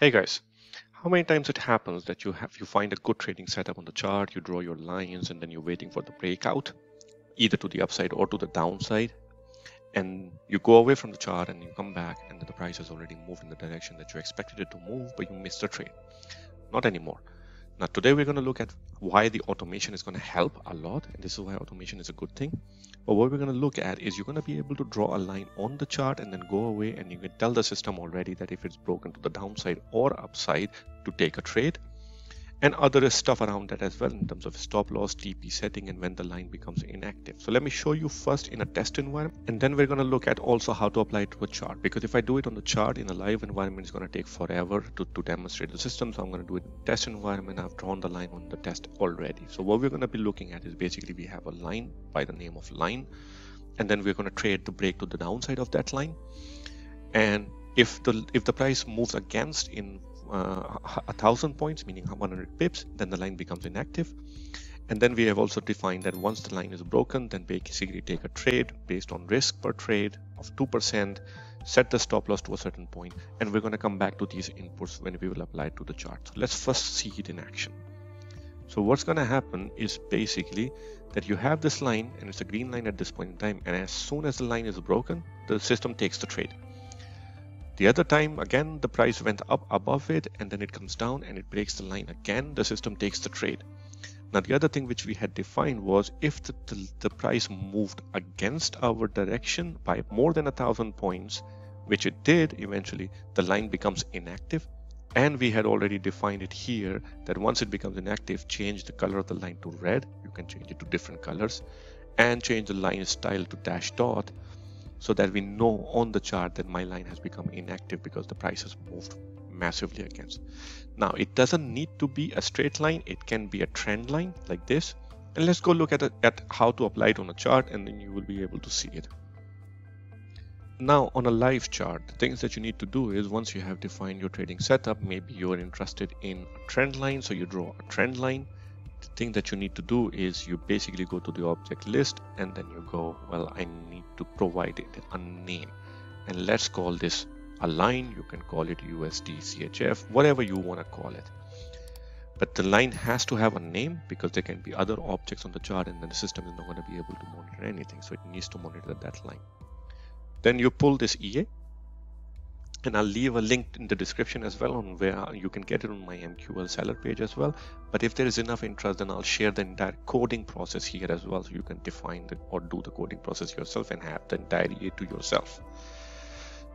Hey guys, how many times it happens that you have you find a good trading setup on the chart, you draw your lines and then you're waiting for the breakout, either to the upside or to the downside, and you go away from the chart and you come back and then the price has already moved in the direction that you expected it to move, but you missed the trade. Not anymore. Now today we're going to look at why the automation is going to help a lot, and this is why automation is a good thing. But what we're going to look at is you're going to be able to draw a line on the chart and then go away and you can tell the system already that if it's broken to the downside or upside to take a trade and other stuff around that as well in terms of stop loss, TP setting, and when the line becomes inactive. So let me show you first in a test environment, and then we're going to look at also how to apply it to a chart. Because if I do it on the chart in a live environment, it's going to take forever to, to demonstrate the system. So I'm going to do it in test environment. I've drawn the line on the test already. So what we're going to be looking at is basically we have a line by the name of line, and then we're going to trade the break to the downside of that line. And if the if the price moves against in Uh, a thousand points, meaning 100 pips, then the line becomes inactive. And then we have also defined that once the line is broken, then basically take a trade based on risk per trade of 2%, set the stop loss to a certain point, and we're going to come back to these inputs when we will apply it to the chart. So let's first see it in action. So what's going to happen is basically that you have this line and it's a green line at this point in time. And as soon as the line is broken, the system takes the trade. The other time, again, the price went up above it and then it comes down and it breaks the line again, the system takes the trade. Now, the other thing which we had defined was if the, the, the price moved against our direction by more than a thousand points, which it did eventually, the line becomes inactive. And we had already defined it here that once it becomes inactive, change the color of the line to red. You can change it to different colors and change the line style to dash dot so that we know on the chart that my line has become inactive because the price has moved massively against. Now it doesn't need to be a straight line. It can be a trend line like this. And let's go look at, it, at how to apply it on a chart and then you will be able to see it. Now on a live chart, the things that you need to do is once you have defined your trading setup, maybe you're interested in a trend line. So you draw a trend line the thing that you need to do is you basically go to the object list and then you go well I need to provide it a name. And let's call this a line. You can call it USD CHF whatever you want to call it. But the line has to have a name because there can be other objects on the chart and then the system is not going to be able to monitor anything. So it needs to monitor that line. Then you pull this EA and I'll leave a link in the description as well on where you can get it on my MQL seller page as well. But if there is enough interest, then I'll share the entire coding process here as well. So you can define the, or do the coding process yourself and have the entire to yourself.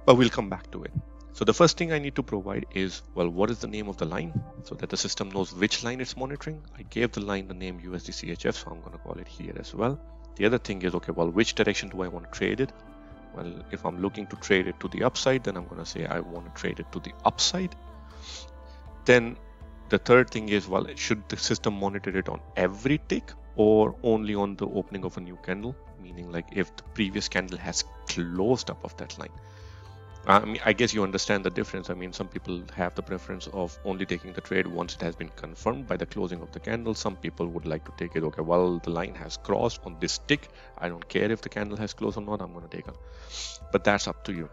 But we'll come back to it. So the first thing I need to provide is, well, what is the name of the line so that the system knows which line it's monitoring. I gave the line the name USDCHF, so I'm going to call it here as well. The other thing is, okay, well, which direction do I want to trade it? Well if I'm looking to trade it to the upside then I'm going to say I want to trade it to the upside. Then the third thing is well should the system monitor it on every tick or only on the opening of a new candle? Meaning like if the previous candle has closed up of that line I mean, I guess you understand the difference. I mean, some people have the preference of only taking the trade once it has been confirmed by the closing of the candle. Some people would like to take it, okay, well, the line has crossed on this tick. I don't care if the candle has closed or not, I'm going to take it. But that's up to you.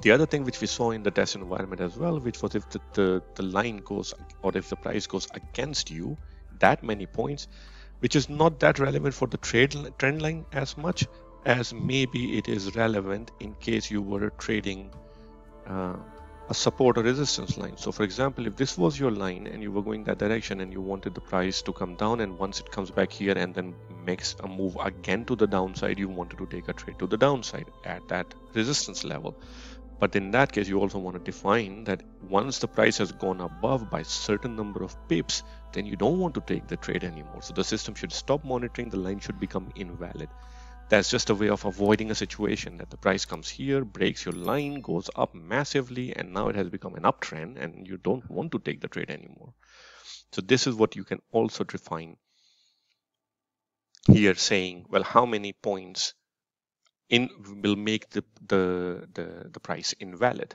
The other thing which we saw in the test environment as well, which was if the, the, the line goes or if the price goes against you that many points, which is not that relevant for the trade trend line as much as maybe it is relevant in case you were trading uh, a support or resistance line. So for example, if this was your line and you were going that direction and you wanted the price to come down and once it comes back here and then makes a move again to the downside, you wanted to take a trade to the downside at that resistance level. But in that case, you also want to define that once the price has gone above by certain number of pips, then you don't want to take the trade anymore. So the system should stop monitoring, the line should become invalid. That's just a way of avoiding a situation that the price comes here, breaks your line, goes up massively, and now it has become an uptrend and you don't want to take the trade anymore. So this is what you can also define here saying, well, how many points in will make the, the, the, the price invalid.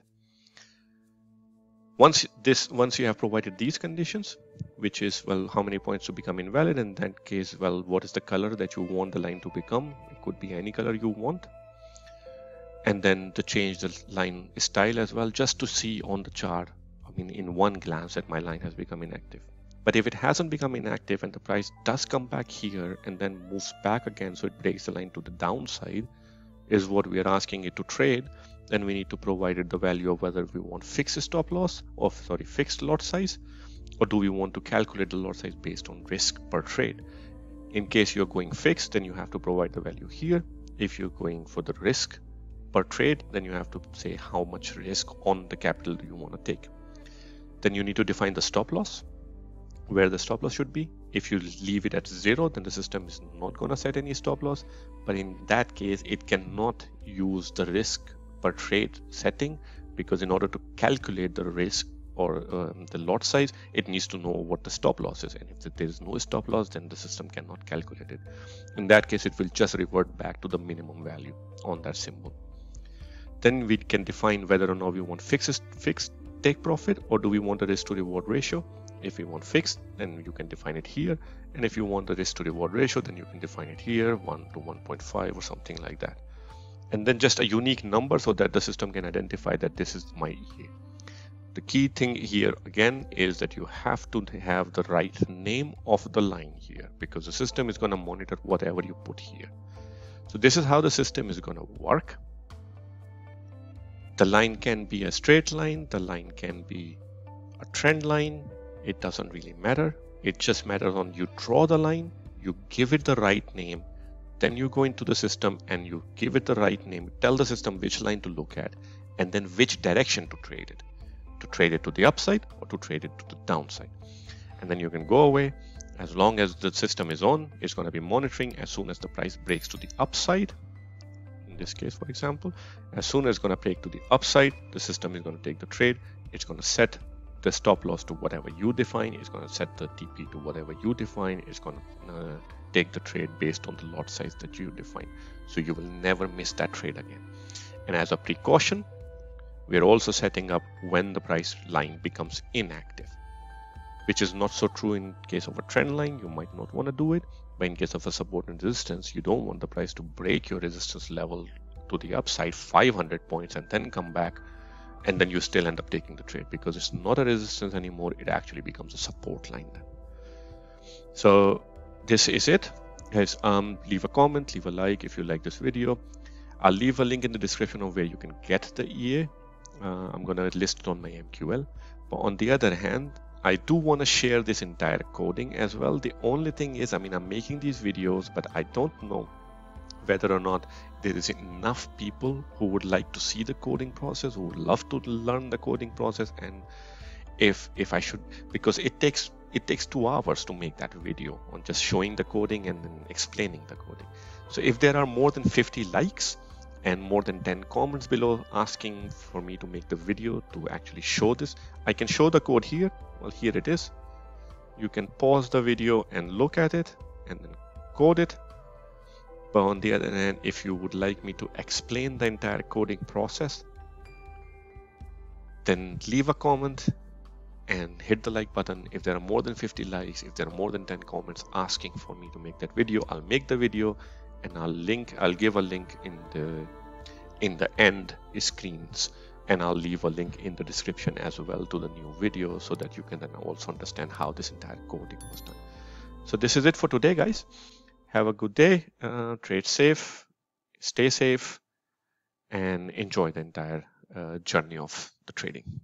Once this, once you have provided these conditions, which is, well, how many points to become invalid. In that case, well, what is the color that you want the line to become? It could be any color you want. And then to change the line style as well, just to see on the chart I mean, in one glance that my line has become inactive. But if it hasn't become inactive and the price does come back here and then moves back again, so it breaks the line to the downside, is what we are asking it to trade, then we need to provide it the value of whether we want fixed stop loss or sorry, fixed lot size, or do we want to calculate the lot size based on risk per trade. In case you're going fixed, then you have to provide the value here. If you're going for the risk per trade, then you have to say how much risk on the capital do you want to take. Then you need to define the stop loss where the stop loss should be. If you leave it at zero, then the system is not going to set any stop loss. But in that case, it cannot use the risk per trade setting because in order to calculate the risk or um, the lot size, it needs to know what the stop loss is. And if there is no stop loss, then the system cannot calculate it. In that case, it will just revert back to the minimum value on that symbol. Then we can define whether or not we want fixed, fixed take profit or do we want a risk to reward ratio. If you want fixed, then you can define it here. And if you want the risk to reward ratio, then you can define it here, 1 to 1.5 or something like that. And then just a unique number so that the system can identify that this is my EA. The key thing here again is that you have to have the right name of the line here because the system is going to monitor whatever you put here. So this is how the system is going to work. The line can be a straight line, the line can be a trend line, it doesn't really matter. It just matters on you draw the line, you give it the right name, then you go into the system and you give it the right name, tell the system which line to look at, and then which direction to trade it. To trade it to the upside or to trade it to the downside. And then you can go away. As long as the system is on, it's going to be monitoring as soon as the price breaks to the upside. In this case, for example, as soon as it's going to break to the upside, the system is going to take the trade. It's going to set the stop loss to whatever you define. It's going to set the TP to whatever you define. It's going to uh, take the trade based on the lot size that you define. So you will never miss that trade again. And as a precaution, we are also setting up when the price line becomes inactive, which is not so true in case of a trend line. You might not want to do it, but in case of a support and resistance, you don't want the price to break your resistance level to the upside 500 points and then come back and then you still end up taking the trade because it's not a resistance anymore it actually becomes a support line then. So this is it. Guys um leave a comment leave a like if you like this video. I'll leave a link in the description of where you can get the ea uh, i'm gonna list it on my mql but on the other hand I do want to share this entire coding as well. The only thing is, I mean, I'm making these videos, but I don't know whether or not there is enough people who would like to see the coding process who would love to learn the coding process and if if i should because it takes it takes two hours to make that video on just showing the coding and then explaining the coding. So if there are more than 50 likes and more than 10 comments below asking for me to make the video to actually show this i can show the code here. Well here it is. You can pause the video and look at it and then code it but on the other hand, if you would like me to explain the entire coding process, then leave a comment and hit the like button. If there are more than 50 likes, if there are more than 10 comments asking for me to make that video, I'll make the video and I'll link, I'll give a link in the in the end screens and I'll leave a link in the description as well to the new video so that you can then also understand how this entire coding was done. So this is it for today, guys. Have a good day, uh, trade safe, stay safe, and enjoy the entire uh, journey of the trading.